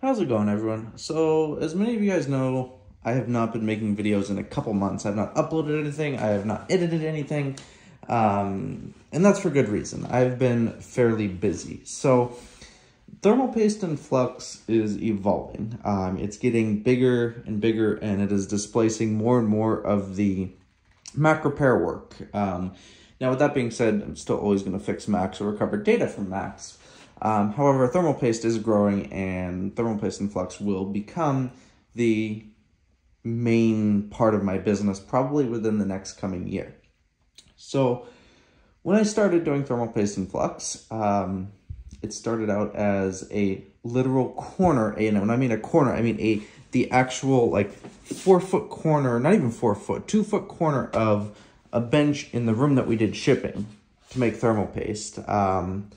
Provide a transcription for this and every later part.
How's it going, everyone? So, as many of you guys know, I have not been making videos in a couple months. I've not uploaded anything, I have not edited anything, um, and that's for good reason. I've been fairly busy. So, thermal paste and flux is evolving. Um, it's getting bigger and bigger, and it is displacing more and more of the Mac repair work. Um, now, with that being said, I'm still always going to fix Macs or recover data from Macs. Um, however, thermal paste is growing and thermal paste and flux will become the main part of my business probably within the next coming year. So when I started doing thermal paste and flux, um, it started out as a literal corner, and when I mean a corner, I mean a the actual like four foot corner, not even four foot, two foot corner of a bench in the room that we did shipping to make thermal paste. Um,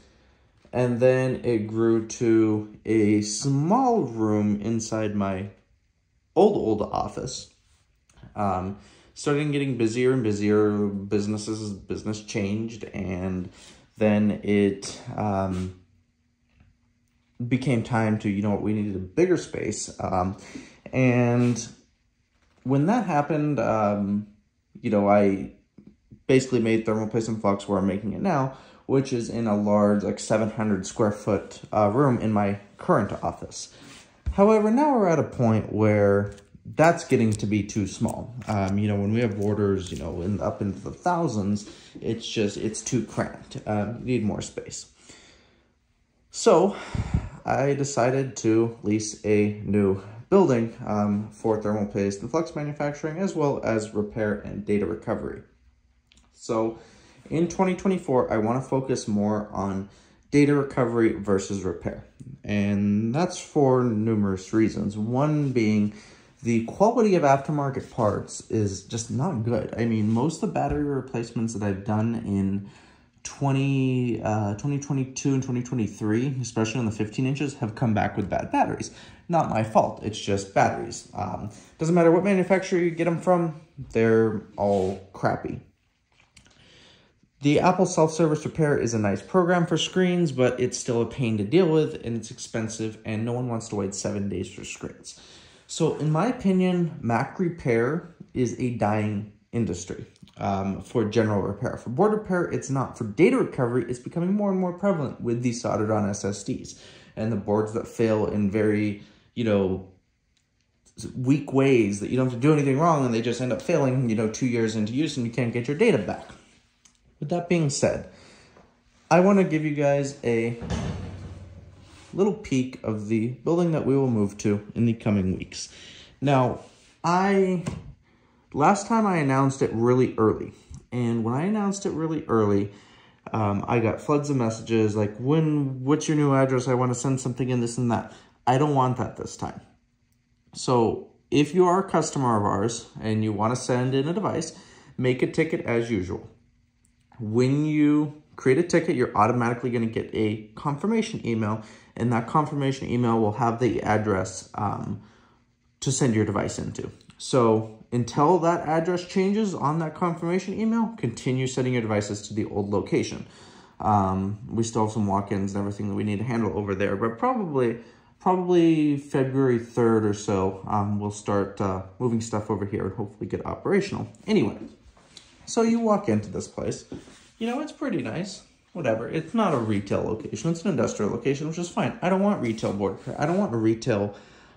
and then it grew to a small room inside my old, old office. Um, started getting busier and busier. Businesses, business changed, and then it um, became time to, you know what, we needed a bigger space. Um, and when that happened, um, you know, I basically made thermal paste and flux where I'm making it now, which is in a large, like 700 square foot uh, room in my current office. However, now we're at a point where that's getting to be too small. Um, you know, when we have orders, you know, in, up into the thousands, it's just, it's too cramped. Uh, need more space. So I decided to lease a new building um, for thermal paste and flux manufacturing, as well as repair and data recovery. So in 2024, I want to focus more on data recovery versus repair. And that's for numerous reasons. One being the quality of aftermarket parts is just not good. I mean, most of the battery replacements that I've done in 20, uh, 2022 and 2023, especially on the 15 inches, have come back with bad batteries. Not my fault, it's just batteries. Um, doesn't matter what manufacturer you get them from, they're all crappy. The Apple Self-Service Repair is a nice program for screens, but it's still a pain to deal with, and it's expensive, and no one wants to wait seven days for screens. So in my opinion, Mac repair is a dying industry um, for general repair. For board repair, it's not. For data recovery, it's becoming more and more prevalent with these soldered on SSDs and the boards that fail in very, you know, weak ways that you don't have to do anything wrong and they just end up failing, you know, two years into use and you can't get your data back. With that being said, I want to give you guys a little peek of the building that we will move to in the coming weeks. Now, I, last time I announced it really early, and when I announced it really early, um, I got floods of messages like, when, what's your new address? I want to send something in this and that. I don't want that this time. So if you are a customer of ours and you want to send in a device, make a ticket as usual when you create a ticket, you're automatically going to get a confirmation email, and that confirmation email will have the address um, to send your device into. So until that address changes on that confirmation email, continue sending your devices to the old location. Um, we still have some walk-ins and everything that we need to handle over there, but probably probably February 3rd or so, um, we'll start uh, moving stuff over here and hopefully get operational. Anyway, so you walk into this place. You know, it's pretty nice. Whatever. It's not a retail location. It's an industrial location, which is fine. I don't want retail board repair. I don't want a retail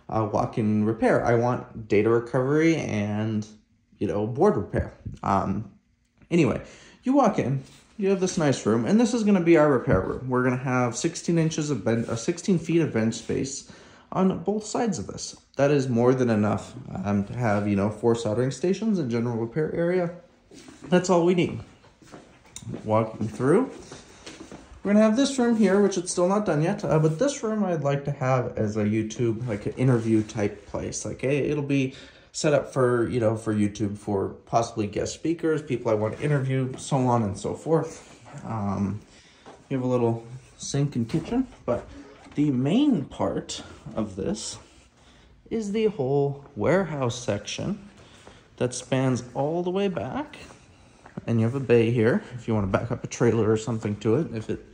uh, walk-in repair. I want data recovery and, you know, board repair. Um, anyway, you walk in. You have this nice room, and this is going to be our repair room. We're going to have 16 inches of bench, uh, 16 feet of bench space on both sides of this. That is more than enough um, to have, you know, four soldering stations and general repair area that's all we need. Walking through. We're gonna have this room here, which it's still not done yet, uh, but this room I'd like to have as a YouTube, like an interview type place. Like, hey, it'll be set up for, you know, for YouTube for possibly guest speakers, people I want to interview, so on and so forth. Um, you have a little sink and kitchen, but the main part of this is the whole warehouse section that spans all the way back. And you have a bay here if you want to back up a trailer or something to it, if it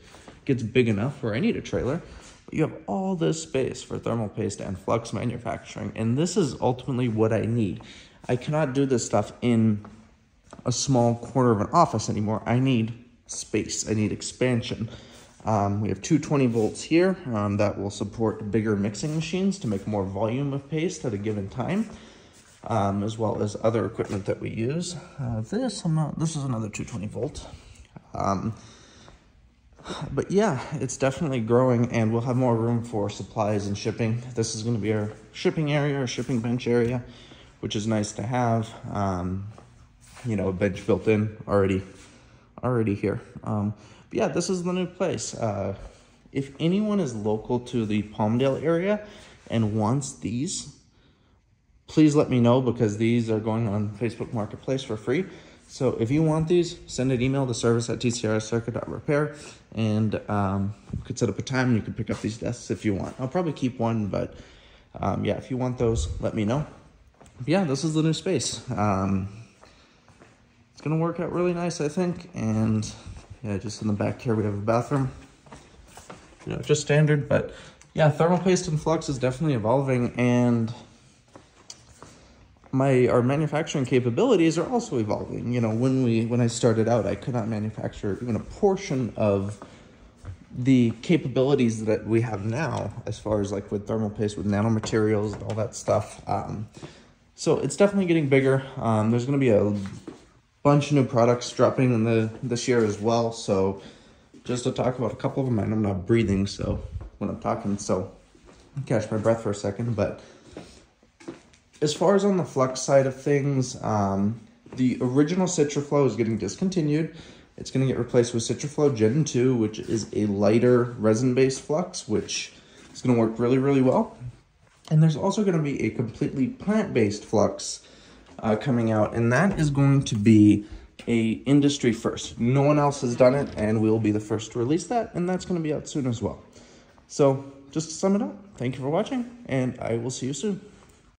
gets big enough where I need a trailer. But you have all this space for thermal paste and flux manufacturing, and this is ultimately what I need. I cannot do this stuff in a small corner of an office anymore. I need space. I need expansion. Um, we have 220 volts here um, that will support bigger mixing machines to make more volume of paste at a given time, um, as well as other equipment that we use. Uh, this, not, this is another 220 volt. Um, but yeah, it's definitely growing and we'll have more room for supplies and shipping. This is going to be our shipping area, our shipping bench area, which is nice to have. Um, you know, a bench built in already, already here. Um, but yeah, this is the new place. Uh, if anyone is local to the Palmdale area and wants these, please let me know because these are going on Facebook Marketplace for free. So if you want these, send an email to service at tcrscircuit.repair and um, you could set up a time and you can pick up these desks if you want. I'll probably keep one, but um, yeah, if you want those, let me know. But yeah, this is the new space. Um, it's gonna work out really nice, I think. And yeah, just in the back here, we have a bathroom. You know, just standard, but yeah, thermal paste and flux is definitely evolving and my our manufacturing capabilities are also evolving. You know, when we when I started out, I could not manufacture even a portion of the capabilities that we have now, as far as like with thermal paste, with nanomaterials, and all that stuff. Um, so it's definitely getting bigger. Um, there's going to be a bunch of new products dropping in the this year as well. So just to talk about a couple of them, and I'm not breathing, so when I'm talking, so catch my breath for a second. But as far as on the flux side of things, um, the original CitraFlow is getting discontinued. It's going to get replaced with CitraFlow Gen 2, which is a lighter resin-based flux, which is going to work really, really well. And there's also going to be a completely plant-based flux uh, coming out, and that is going to be a industry first. No one else has done it, and we'll be the first to release that, and that's going to be out soon as well. So just to sum it up, thank you for watching, and I will see you soon.